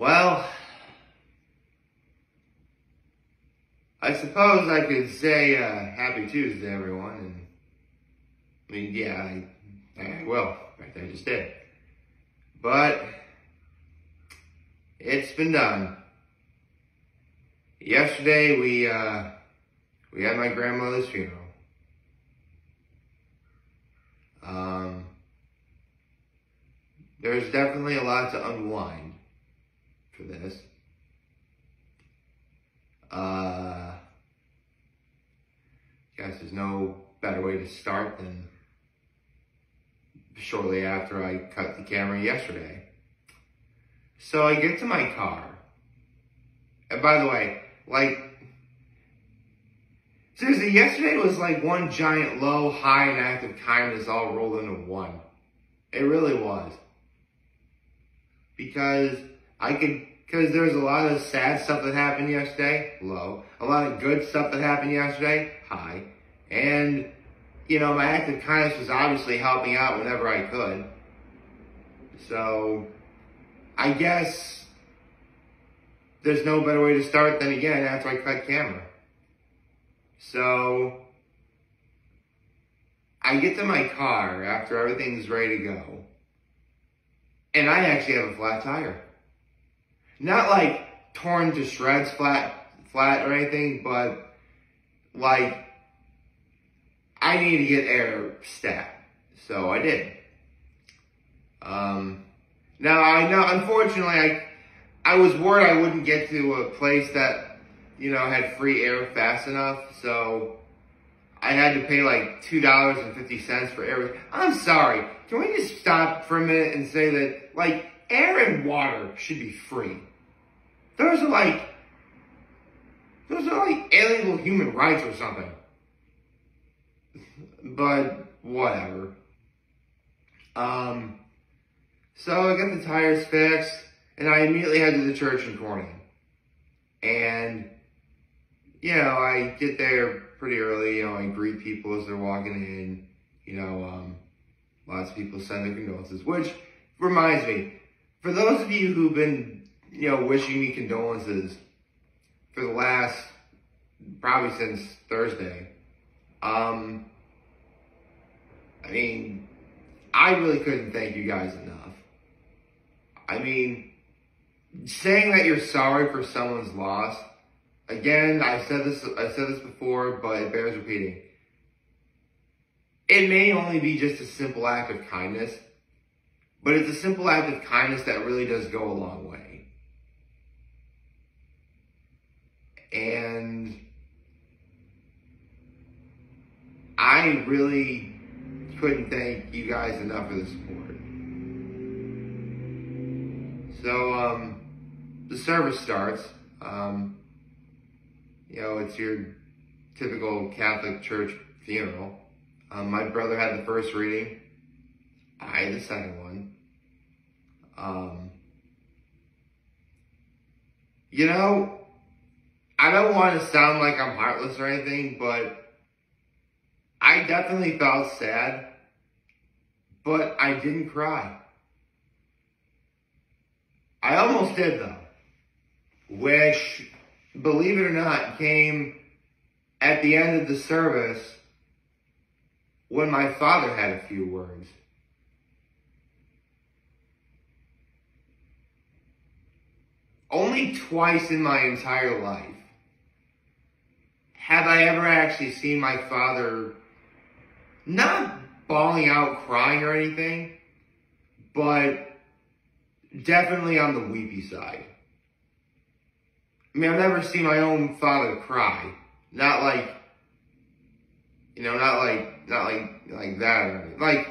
Well, I suppose I could say uh, Happy Tuesday, everyone. And I mean, yeah, I, I will. In fact, I just did. But it's been done. Yesterday we uh, we had my grandmother's funeral. Um, there's definitely a lot to unwind for this. Uh, guess there's no better way to start than shortly after I cut the camera yesterday. So I get to my car. And by the way, like, seriously, yesterday was like one giant low, high, and active kindness all rolled into one. It really was. Because I could, because there was a lot of sad stuff that happened yesterday, low. A lot of good stuff that happened yesterday, high. And, you know, my act of kindness was obviously helping out whenever I could. So, I guess there's no better way to start than again after I cut camera. So, I get to my car after everything's ready to go. And I actually have a flat tire. Not like torn to shreds flat, flat or anything, but like I need to get air stat. So I did. Um, now I know, unfortunately, I, I was worried I wouldn't get to a place that, you know, had free air fast enough. So I had to pay like $2.50 for air. I'm sorry. Can we just stop for a minute and say that, like, air and water should be free? Those are like, those are like alienable human rights or something. But whatever. Um, so I got the tires fixed, and I immediately head to the church in Corning. And, you know, I get there pretty early, you know, I greet people as they're walking in, you know, um, lots of people send their condolences, which reminds me, for those of you who've been, you know, wishing me condolences for the last, probably since Thursday, um, I mean, I really couldn't thank you guys enough. I mean, saying that you're sorry for someone's loss, again, I said this, I said this before, but it bears repeating. It may only be just a simple act of kindness, but it's a simple act of kindness that really does go a long way. And I really couldn't thank you guys enough for the support. So, um, the service starts. Um, you know, it's your typical Catholic church funeral. Um, my brother had the first reading. I had the second one. Um, you know, I don't want to sound like I'm heartless or anything, but I definitely felt sad but I didn't cry. I almost did though, which, believe it or not, came at the end of the service when my father had a few words. Only twice in my entire life have I ever actually seen my father not bawling out, crying or anything, but definitely on the weepy side. I mean, I've never seen my own father cry. Not like, you know, not like, not like, like that. Like,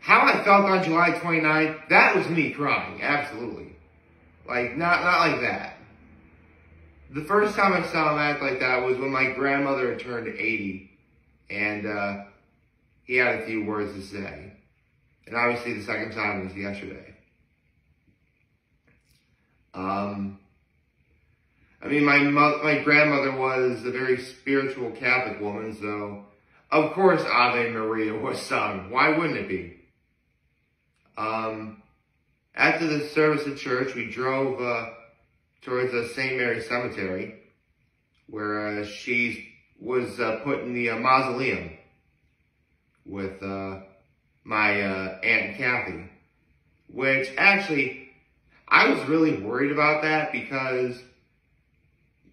how I felt on July 29th, that was me crying, absolutely. Like, not, not like that. The first time I saw him act like that was when my grandmother turned 80. And, uh, he had a few words to say. And obviously the second time was yesterday. Um, I mean, my mo- my grandmother was a very spiritual Catholic woman, so of course Ave Maria was sung. Why wouldn't it be? Um, after the service at church, we drove uh, towards the St. Mary Cemetery, where uh, she was uh, put in the uh, mausoleum with uh, my uh, Aunt Kathy, which actually, I was really worried about that because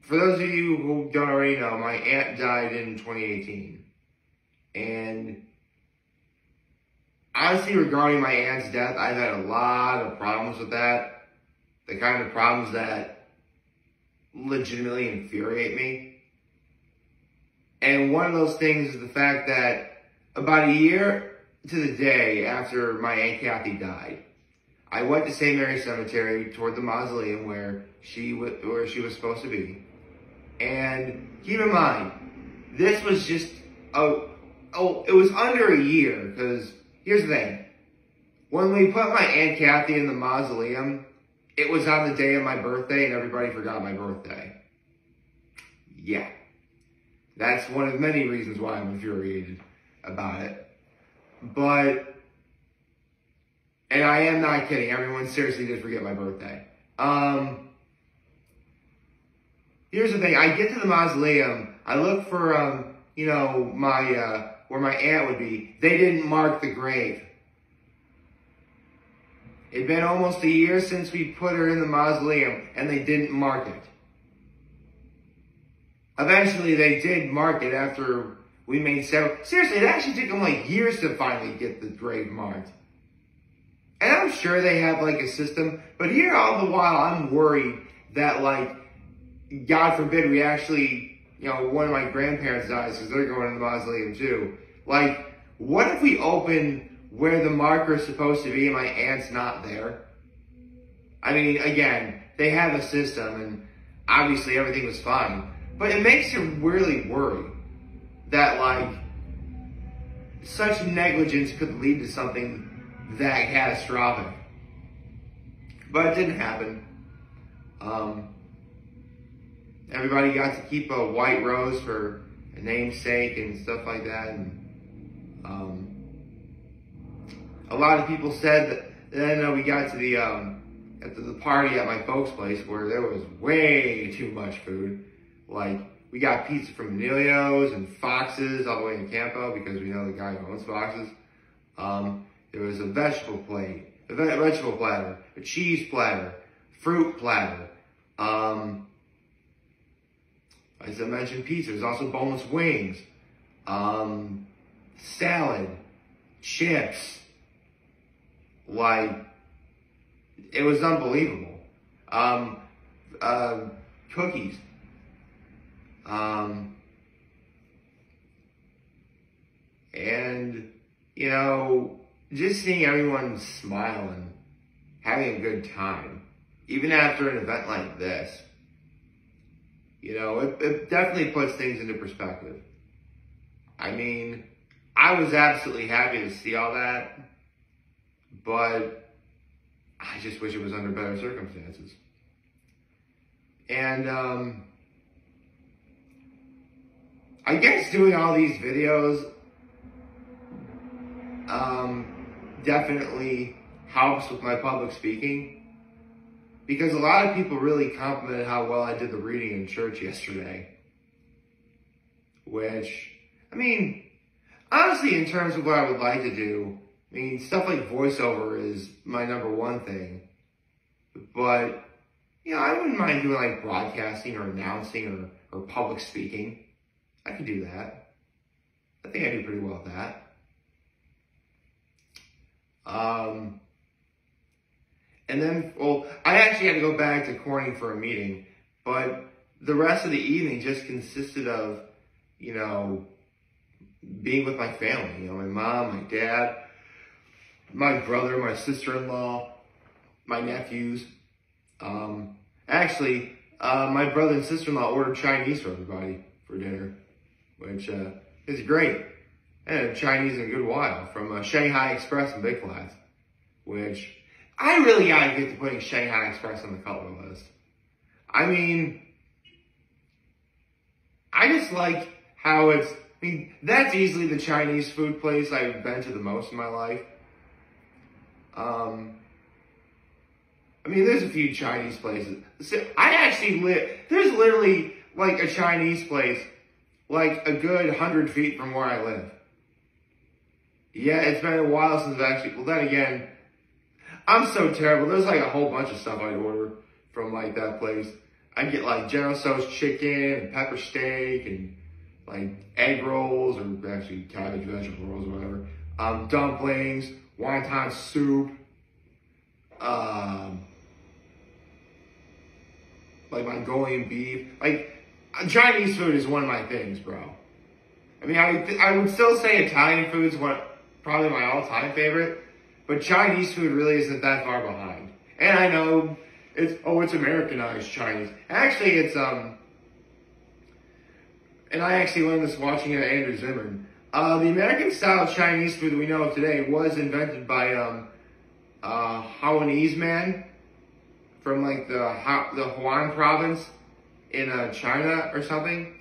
for those of you who don't already know, my aunt died in 2018. And honestly, regarding my aunt's death, I've had a lot of problems with that. The kind of problems that legitimately infuriate me. And one of those things is the fact that about a year to the day after my Aunt Kathy died, I went to St. Mary's Cemetery toward the mausoleum where she where she was supposed to be. And keep in mind, this was just a oh, it was under a year because here's the thing. When we put my Aunt Kathy in the mausoleum, it was on the day of my birthday and everybody forgot my birthday. Yeah. That's one of many reasons why I'm infuriated about it. But, and I am not kidding. Everyone seriously did forget my birthday. Um, here's the thing. I get to the mausoleum. I look for, um, you know, my, uh, where my aunt would be. They didn't mark the grave. It'd been almost a year since we put her in the mausoleum and they didn't mark it. Eventually they did mark it after we made several. Seriously, it actually took them like years to finally get the grave marked. And I'm sure they have like a system, but here all the while I'm worried that like, God forbid we actually, you know, one of my grandparents dies because they're going to the mausoleum too. Like, what if we open where the marker is supposed to be my aunt's not there? I mean, again, they have a system and obviously everything was fine. But it makes you really worry that like such negligence could lead to something that catastrophic. But it didn't happen. Um, everybody got to keep a white rose for a namesake and stuff like that. And um, a lot of people said that then we got to the um, at the, the party at my folks' place where there was way too much food. Like we got pizza from Emilio's and Fox's all the way in Campo because we know the guy who owns Fox's. Um, there was a vegetable plate, a vegetable platter, a cheese platter, fruit platter. Um, as I mentioned, pizza. There's also boneless wings, um, salad, chips. Like, it was unbelievable. Um, uh, cookies. Um, and, you know, just seeing everyone smiling, having a good time, even after an event like this, you know, it, it definitely puts things into perspective. I mean, I was absolutely happy to see all that, but I just wish it was under better circumstances. And, um, I guess doing all these videos um, definitely helps with my public speaking because a lot of people really complimented how well I did the reading in church yesterday. Which, I mean, honestly, in terms of what I would like to do, I mean, stuff like voiceover is my number one thing. But, you know, I wouldn't mind doing like broadcasting or announcing or, or public speaking. I can do that. I think I do pretty well at that. Um, and then, well, I actually had to go back to Corning for a meeting, but the rest of the evening just consisted of, you know, being with my family, you know, my mom, my dad, my brother, my sister-in-law, my nephews. Um, actually, uh, my brother and sister-in-law ordered Chinese for everybody for dinner which uh, is great. And Chinese in a good while from uh, Shanghai Express and Big Flats, which I really gotta get to putting Shanghai Express on the color list. I mean, I just like how it's, I mean, that's easily the Chinese food place I've been to the most in my life. Um, I mean, there's a few Chinese places. I actually live, there's literally like a Chinese place like a good hundred feet from where I live. Yeah, it's been a while since I've actually, well then again, I'm so terrible. There's like a whole bunch of stuff I'd order from like that place. I get like General Tso's chicken and pepper steak and like egg rolls or actually cabbage vegetable rolls or whatever. Um, dumplings, wonton soup, um, like Mongolian beef. Like Chinese food is one of my things, bro. I mean, I I would still say Italian food is one probably my all-time favorite, but Chinese food really isn't that far behind. And I know it's oh, it's Americanized Chinese. Actually, it's um, and I actually learned this watching uh, Andrew Zimmern. Uh, the American style Chinese food that we know today was invented by um, uh, Hawanese man from like the the Hunan province in uh, China or something.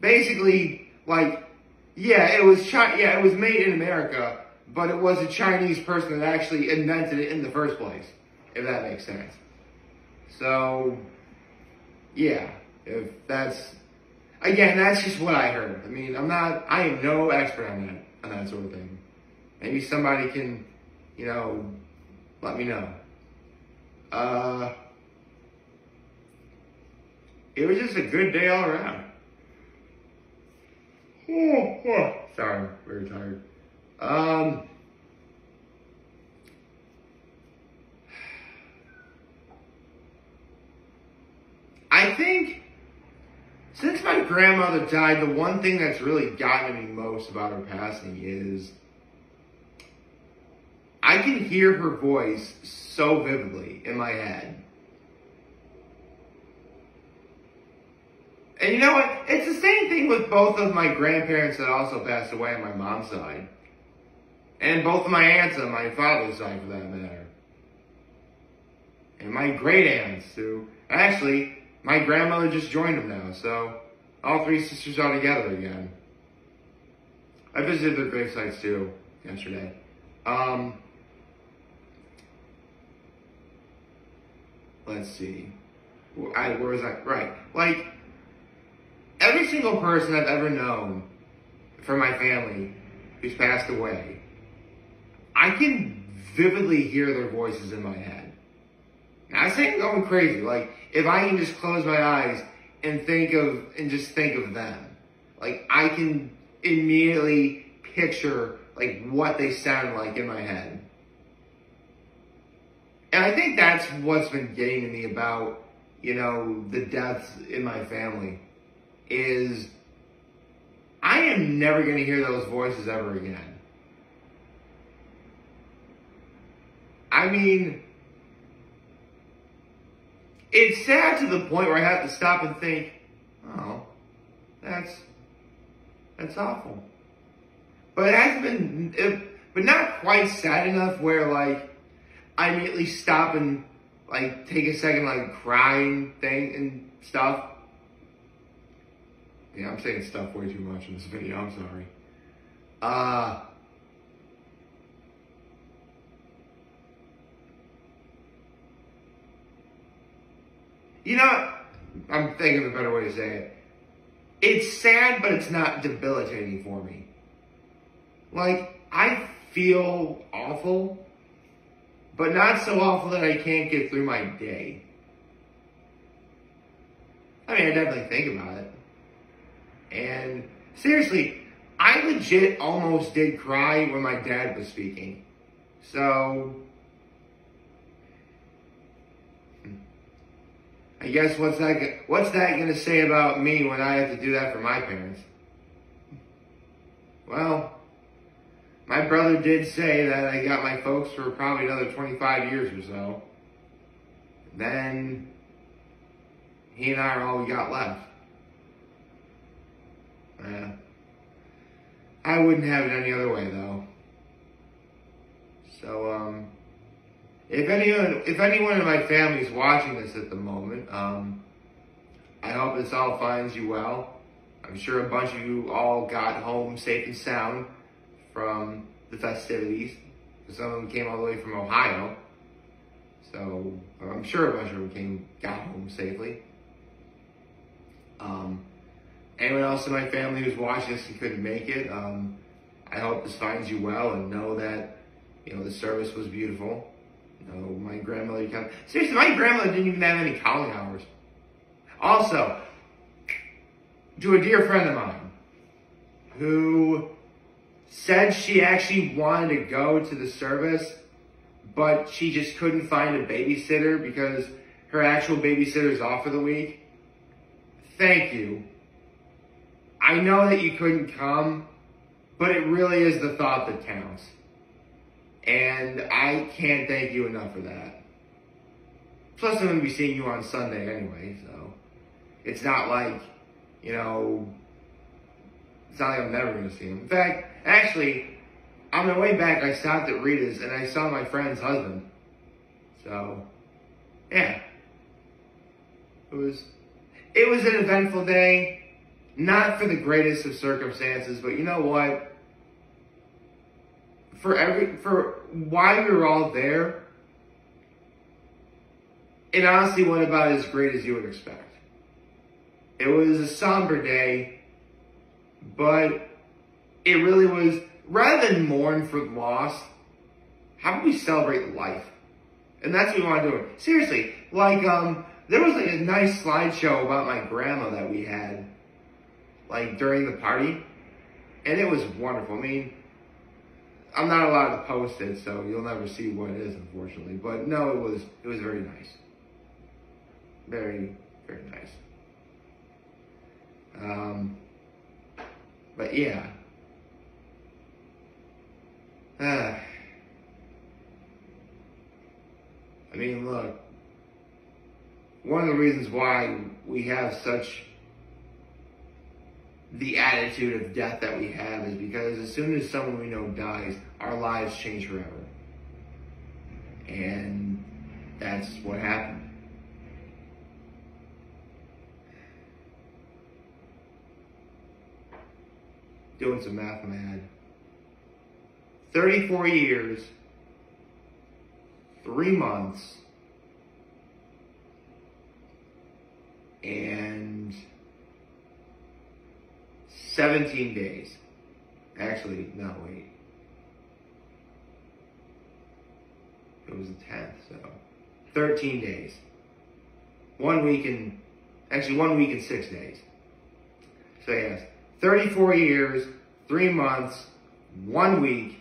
Basically, like, yeah, it was Chi- yeah, it was made in America, but it was a Chinese person that actually invented it in the first place, if that makes sense. So, yeah, if that's again, that's just what I heard. I mean, I'm not, I am no expert on that, on that sort of thing. Maybe somebody can, you know, let me know. Uh, it was just a good day all around. Oh, oh. Sorry, very tired. Um, I think since my grandmother died, the one thing that's really gotten me most about her passing is I can hear her voice so vividly in my head. And you know what? It's the same thing with both of my grandparents that also passed away on my mom's side. And both of my aunts on my father's side, for that matter. And my great aunts, too. Actually, my grandmother just joined them now, so all three sisters are together again. I visited their grave sites, too, yesterday. Um, let's see. I, where was I? Right. Like, every single person I've ever known from my family who's passed away, I can vividly hear their voices in my head. Not saying I'm going crazy. Like, if I can just close my eyes and think of, and just think of them, like, I can immediately picture, like, what they sound like in my head. And I think that's what's been getting to me about, you know, the deaths in my family is I am never going to hear those voices ever again. I mean, it's sad to the point where I have to stop and think, oh, that's, that's awful. But it hasn't been, but not quite sad enough where like, I immediately stop and like take a second like crying thing and stuff. Yeah, I'm saying stuff way too much in this video. I'm sorry. Uh, you know, I'm thinking of a better way to say it. It's sad, but it's not debilitating for me. Like, I feel awful, but not so awful that I can't get through my day. I mean, I definitely think about it. And seriously, I legit almost did cry when my dad was speaking. So, I guess what's that, what's that going to say about me when I have to do that for my parents? Well, my brother did say that I got my folks for probably another 25 years or so. Then, he and I are all we got left. Yeah. I wouldn't have it any other way though. So, um, if anyone, if anyone in my family is watching this at the moment, um, I hope this all finds you well. I'm sure a bunch of you all got home safe and sound from the festivities. Some of them came all the way from Ohio. So I'm sure a bunch of them came, got home safely. Um, anyone else in my family who's watching this and couldn't make it, um, I hope this finds you well and know that, you know, the service was beautiful. Know, my grandmother kept, seriously, my grandmother didn't even have any calling hours. Also, to a dear friend of mine who said she actually wanted to go to the service, but she just couldn't find a babysitter because her actual babysitter is off for the week. Thank you. I know that you couldn't come, but it really is the thought that counts. And I can't thank you enough for that. Plus, I'm going to be seeing you on Sunday anyway, so it's not like, you know, it's not like I'm never going to see him. In fact, actually, on my way back, I stopped at Rita's and I saw my friend's husband. So, yeah. It was, it was an eventful day. Not for the greatest of circumstances, but you know what? For every, for why we were all there, it honestly went about as great as you would expect. It was a somber day, but it really was, rather than mourn for the loss, how about we celebrate life? And that's what we want to do. Seriously, like, um, there was like a nice slideshow about my grandma that we had, like during the party, and it was wonderful. I mean, I'm not allowed to post it, so you'll never see what it is, unfortunately. But no, it was it was very nice, very very nice. Um, but yeah. Uh, I mean, look, one of the reasons why we have such the attitude of death that we have is because as soon as someone we know dies, our lives change forever. And that's what happened. Doing some math mad. 34 years, three months, and 17 days. Actually, no, wait. It was the 10th, so 13 days. One week and, actually one week and six days. So yes, 34 years, three months, one week,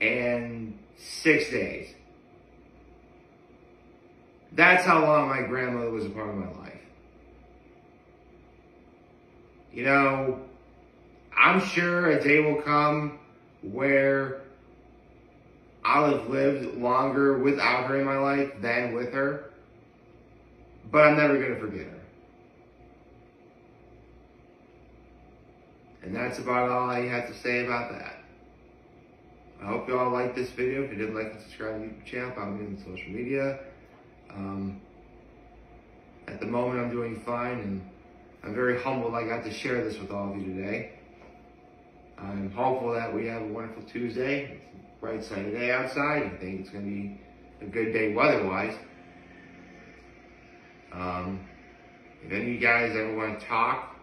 and six days. That's how long my grandmother was a part of my life. You know, I'm sure a day will come where I'll have lived longer without her in my life than with her. But I'm never going to forget her. And that's about all I have to say about that. I hope you all liked this video. If you did like and subscribe to the channel, follow me on social media. Um, at the moment, I'm doing fine, and I'm very humbled I got to share this with all of you today. I'm hopeful that we have a wonderful Tuesday. It's a bright sunny day outside. I think it's going to be a good day weather-wise. Um, if any of you guys ever want to talk,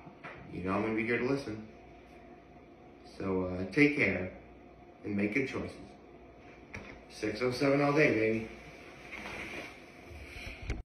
you know I'm going to be here to listen. So uh, take care and make good choices. 607 all day, baby.